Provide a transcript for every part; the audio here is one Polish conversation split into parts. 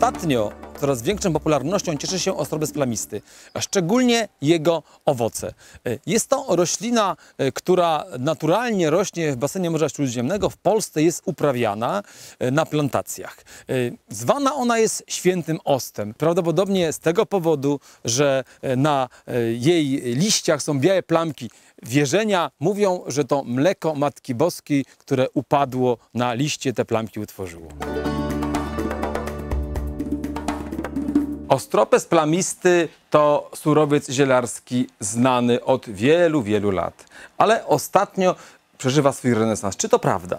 Ostatnio coraz większą popularnością cieszy się ostrobez plamisty, a szczególnie jego owoce. E, Jest to roślina, e, która naturalnie rośnie w basenie Morza Śródziemnego. W Polsce jest uprawiana e, na plantacjach. Zwana ona jest świętym ostem. Prawdopodobnie z tego powodu, że na jej liściach są białe plamki. Wierzenia mówią, że to mleko Matki Boskiej, które upadło na liście, te plamki utworzyło. Ostropes plamisty to surowiec zielarski znany od wielu, wielu lat, ale ostatnio przeżywa swój renesans. Czy to prawda?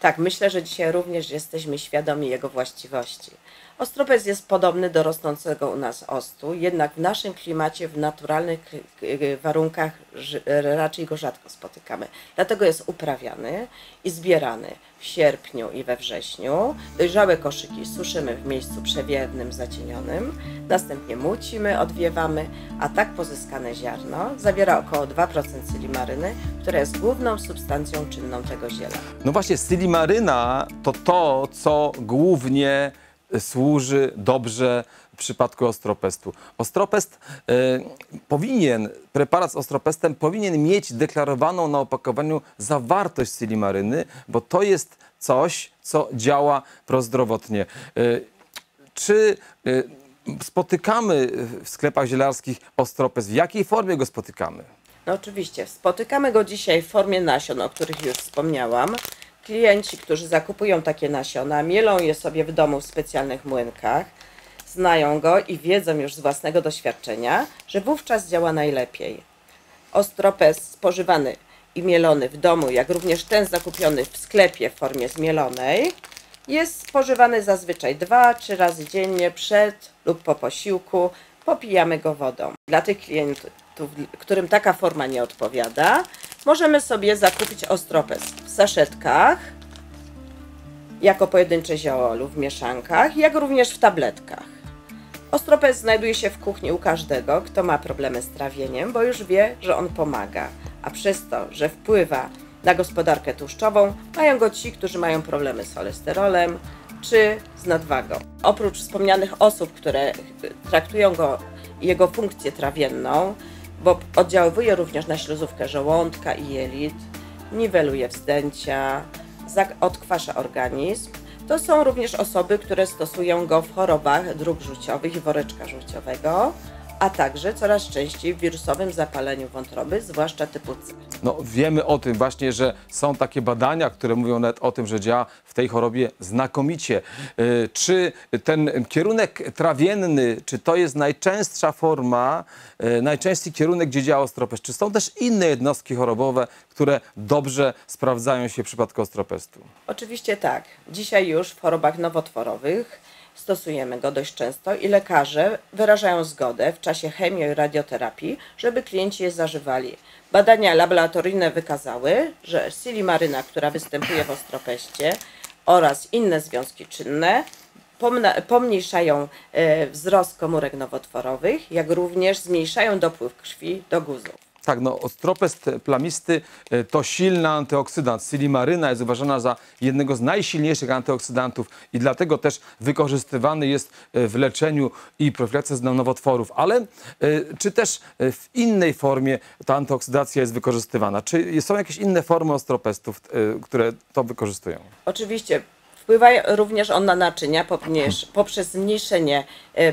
Tak, myślę, że dzisiaj również jesteśmy świadomi jego właściwości. Ostropez jest podobny do rosnącego u nas ostu, jednak w naszym klimacie, w naturalnych k- k- warunkach ż- raczej go rzadko spotykamy. Dlatego jest uprawiany i zbierany w sierpniu i we wrześniu. Dojrzałe koszyki suszymy w miejscu przewiernym, zacienionym, następnie mucimy, odwiewamy, a tak pozyskane ziarno zawiera około 2% silimaryny, która jest główną substancją czynną tego ziela. No właśnie, silimaryna to to, co głównie służy dobrze w przypadku ostropestu. Ostropest e, powinien, preparat z ostropestem powinien mieć deklarowaną na opakowaniu zawartość silimaryny, bo to jest coś, co działa prozdrowotnie. E, czy e, spotykamy w sklepach zielarskich ostropest? W jakiej formie go spotykamy? No oczywiście, spotykamy go dzisiaj w formie nasion, o których już wspomniałam. Klienci, którzy zakupują takie nasiona, mielą je sobie w domu w specjalnych młynkach, znają go i wiedzą już z własnego doświadczenia, że wówczas działa najlepiej. Ostropes spożywany i mielony w domu, jak również ten zakupiony w sklepie w formie zmielonej, jest spożywany zazwyczaj 2-3 razy dziennie przed lub po posiłku. Popijamy go wodą. Dla tych klientów, którym taka forma nie odpowiada, możemy sobie zakupić ostropes saszetkach, jako pojedyncze zioło lub w mieszankach, jak również w tabletkach. Ostropes znajduje się w kuchni u każdego, kto ma problemy z trawieniem, bo już wie, że on pomaga, a przez to, że wpływa na gospodarkę tłuszczową, mają go ci, którzy mają problemy z cholesterolem czy z nadwagą. Oprócz wspomnianych osób, które traktują go jego funkcję trawienną, bo oddziaływuje również na śluzówkę żołądka i jelit, niweluje wzdęcia, odkwasza organizm. To są również osoby, które stosują go w chorobach dróg żółciowych i woreczka żółciowego, a także coraz częściej w wirusowym zapaleniu wątroby, zwłaszcza typu C. No, wiemy o tym właśnie, że są takie badania, które mówią nawet o tym, że działa w tej chorobie znakomicie. Y, Czy ten kierunek trawienny, czy to jest najczęstsza forma, y, najczęstszy kierunek, gdzie działa ostropest? Czy są też inne jednostki chorobowe, które dobrze sprawdzają się w przypadku ostropestu? Oczywiście tak. Dzisiaj już w chorobach nowotworowych stosujemy go dość często i lekarze wyrażają zgodę w czasie chemio i radioterapii, żeby klienci je zażywali. Badania laboratoryjne wykazały, że silimaryna, która występuje w ostropeście oraz inne związki czynne pomniejszają e, wzrost komórek nowotworowych, jak również zmniejszają dopływ krwi do guzów. Tak, no ostropest plamisty e, to silny antyoksydant. Silimaryna jest uważana za jednego z najsilniejszych antyoksydantów i dlatego też wykorzystywany jest e, w leczeniu i profilaktyce nowotworów. Ale e, czy też w innej formie ta antyoksydacja jest wykorzystywana? Czy są jakieś inne formy ostropestów, które to wykorzystują? Oczywiście wpływa również on na naczynia poprzez, poprzez zmniejszenie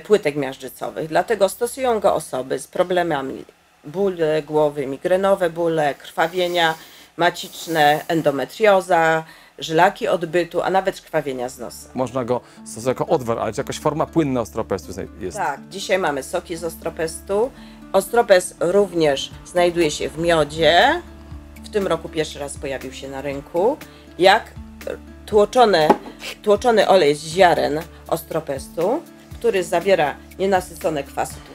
płytek miażdżycowych. Dlatego stosują go osoby z problemami bóle głowy, migrenowe bóle, krwawienia maciczne, endometrioza, żylaki odbytu, a nawet krwawienia z nosa. Można go stosować jako odwar, ale jakaś forma płynna ostropestu jest? Tak, dzisiaj mamy soki z ostropestu. Ostropes również znajduje się w miodzie. W tym roku pierwszy raz pojawił się na rynku. Jak tłoczone, tłoczony olej z ziaren ostropestu, który zawiera nienasycone kwasy tłuszczowe,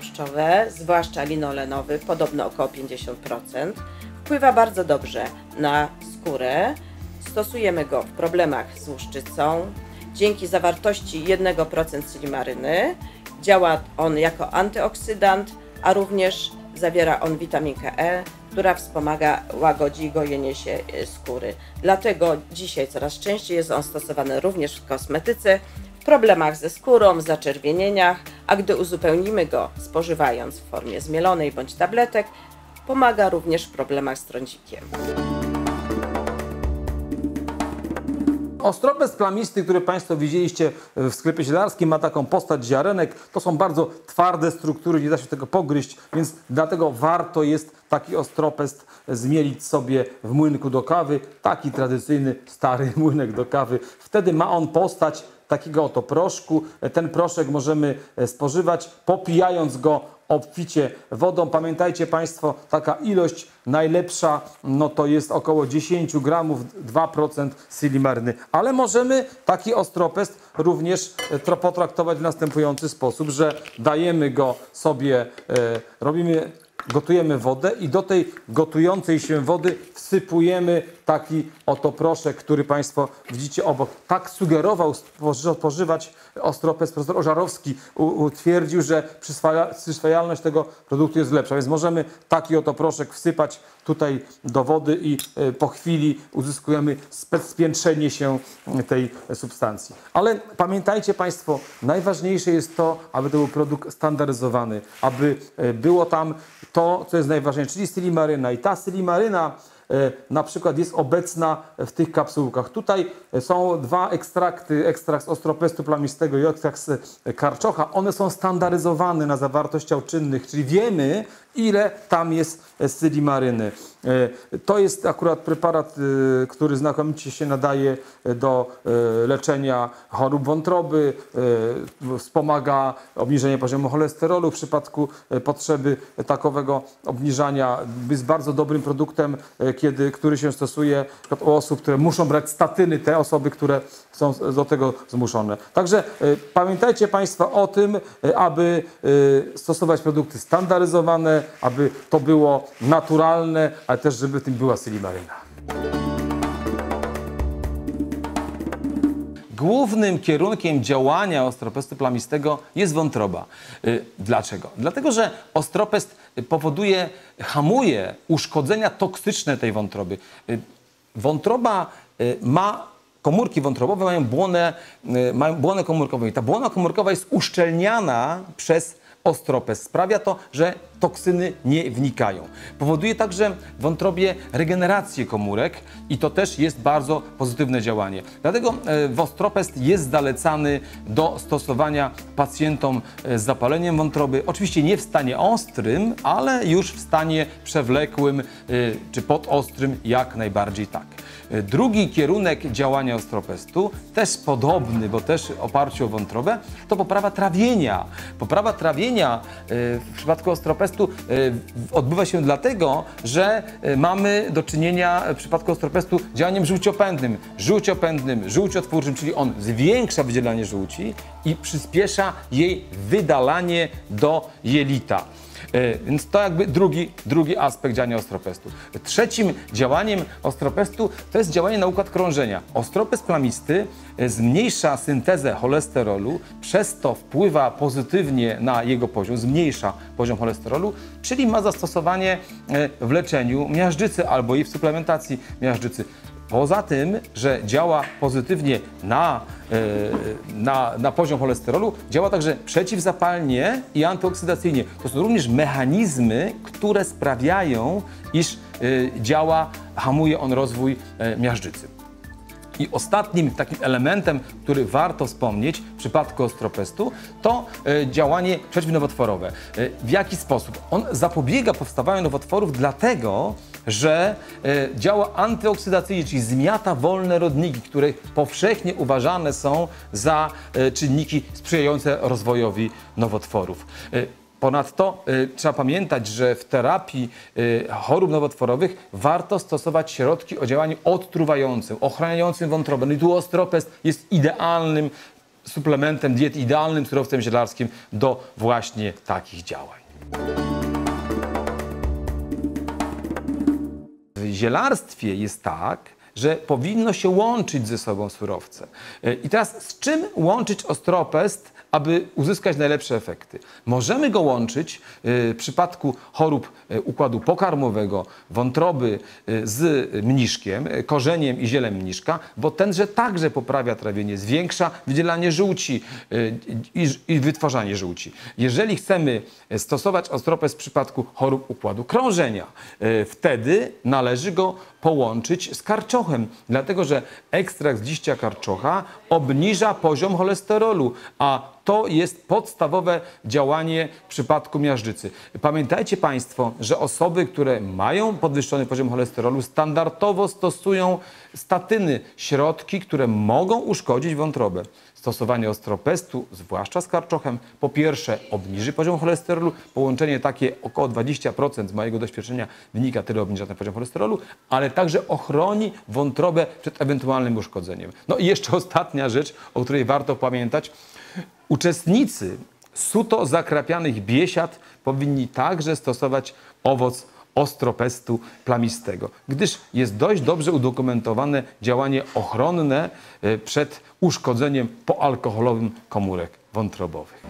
zwłaszcza linolenowy, podobno około 50%. Wpływa bardzo dobrze na skórę. Stosujemy go w problemach z łuszczycą. Dzięki zawartości 1% silimaryny działa on jako antyoksydant, a również zawiera on witaminkę E, która wspomaga, łagodzi gojenie się e, skóry. Dlatego dzisiaj coraz częściej jest on stosowany również w kosmetyce, w problemach ze skórą, zaczerwienieniach, a gdy uzupełnimy go spożywając w formie zmielonej bądź tabletek, pomaga również w problemach z trądzikiem. Ostropest plamisty, który Państwo widzieliście w sklepie zielarskim, ma taką postać ziarenek. To są bardzo twarde struktury, nie da się tego pogryźć, więc dlatego warto jest taki ostropest zmielić sobie w młynku do kawy. Taki tradycyjny, stary młynek do kawy. Wtedy ma on postać takiego oto proszku. Ten proszek możemy e, spożywać, popijając go obficie wodą. Pamiętajcie Państwo, taka ilość najlepsza no to jest około 10 gramów, 2% silimaryny. Ale możemy taki ostropest również e, potraktować w następujący sposób, że dajemy go sobie, e, robimy gotujemy wodę i do tej gotującej się wody wsypujemy taki oto proszek, który Państwo widzicie obok. Tak sugerował spoży- spożywać ostropest profesor Ożarowski. Utwierdził, że przyswaja, przyswajalność tego produktu jest lepsza, więc możemy taki oto proszek wsypać tutaj do wody i e, po chwili uzyskujemy spiętrzenie się tej substancji. Ale pamiętajcie Państwo, najważniejsze jest to, aby to był produkt standaryzowany, aby e, było tam to, co jest najważniejsze, czyli stylimaryna. I ta stylimaryna na przykład jest obecna w tych kapsułkach. Tutaj są dwa ekstrakty, ekstrakt z ostropestu plamistego i ekstrakt z karczocha. One są standaryzowane na zawartość czynnych, czyli wiemy, ile tam jest stylimaryny. E, To jest akurat preparat, e, który znakomicie się nadaje do e, leczenia chorób wątroby, e, wspomaga obniżenie poziomu cholesterolu w przypadku e, potrzeby takowego obniżania. Jest bardzo dobrym produktem, e, kiedy, który się stosuje u osób, które muszą brać statyny, te osoby, które są do tego zmuszone. Także e, pamiętajcie Państwo o tym, e, aby e, stosować produkty standaryzowane, aby to było naturalne, ale też żeby w tym była silimaryna. Głównym kierunkiem działania ostropestu plamistego jest wątroba. Y, Dlaczego? Dlatego, że ostropest powoduje, hamuje uszkodzenia toksyczne tej wątroby. Y, Wątroba y, ma komórki wątrobowe mają błonę, mają błonę komórkową i ta błona komórkowa jest uszczelniana przez ostropest. Sprawia to, że toksyny nie wnikają. Powoduje także w wątrobie regenerację komórek i to też jest bardzo pozytywne działanie. Dlatego e, wostropest jest zalecany do stosowania pacjentom e, z zapaleniem wątroby. Oczywiście nie w stanie ostrym, ale już w stanie przewlekłym e, czy podostrym jak najbardziej tak. Drugi kierunek działania ostropestu, też podobny, bo też oparciu o wątrobę, to poprawa trawienia. Poprawa trawienia w przypadku ostropestu e, odbywa się dlatego, że e, mamy do czynienia w przypadku ostropestu działaniem żółciopędnym, żółciopędnym, żółciotwórczym, czyli on zwiększa wydzielanie żółci i przyspiesza jej wydalanie do jelita. E, Więc to jakby drugi, drugi aspekt działania ostropestu. Trzecim działaniem ostropestu to jest działanie na układ krążenia. Ostropest plamisty e, zmniejsza syntezę cholesterolu, przez to wpływa pozytywnie na jego poziom, zmniejsza poziom cholesterolu, czyli ma zastosowanie e, w leczeniu miażdżycy albo i w suplementacji miażdżycy. Poza tym, że działa pozytywnie na, e, na, na poziom cholesterolu, działa także przeciwzapalnie i antyoksydacyjnie. To są również mechanizmy, które sprawiają, iż e, działa, hamuje on rozwój e, miażdżycy. I ostatnim takim elementem, który warto wspomnieć w przypadku ostropestu, to działanie przeciwnowotworowe. W jaki sposób? On zapobiega powstawaniu nowotworów dlatego, że e, działa antyoksydacyjnie, czyli zmiata wolne rodniki, które powszechnie uważane są za e, czynniki sprzyjające rozwojowi nowotworów. E, Ponadto y, trzeba pamiętać, że w terapii y, chorób nowotworowych warto stosować środki o działaniu odtruwającym, ochraniającym wątrobę. No i tu ostropest jest idealnym suplementem diety, idealnym surowcem zielarskim do właśnie takich działań. Zielarstwie jest tak, że powinno się łączyć ze sobą surowce. E, I teraz z czym łączyć ostropest, aby uzyskać najlepsze efekty? Możemy go łączyć e, w przypadku chorób e, układu pokarmowego, wątroby e, z mniszkiem, korzeniem i zielem mniszka, bo tenże także poprawia trawienie, zwiększa wydzielanie żółci i, wytwarzanie żółci. Jeżeli chcemy stosować ostropest w przypadku chorób układu krążenia, wtedy należy go połączyć z karczochem, dlatego że ekstrakt z liścia karczocha obniża poziom cholesterolu, a to jest podstawowe działanie w przypadku miażdżycy. Pamiętajcie Państwo, że osoby, które mają podwyższony poziom cholesterolu, standardowo stosują statyny, środki, które mogą uszkodzić wątrobę. Stosowanie ostropestu, zwłaszcza z karczochem, po pierwsze obniży poziom cholesterolu, połączenie takie około 20% z mojego doświadczenia wynika tyle obniża ten poziom cholesterolu, ale także ochroni wątrobę przed ewentualnym uszkodzeniem. No i jeszcze ostatnia rzecz, o której warto pamiętać. Uczestnicy suto zakrapianych biesiad powinni także stosować owoc ostropestu plamistego, gdyż jest dość dobrze udokumentowane działanie ochronne e, przed uszkodzeniem poalkoholowym komórek wątrobowych.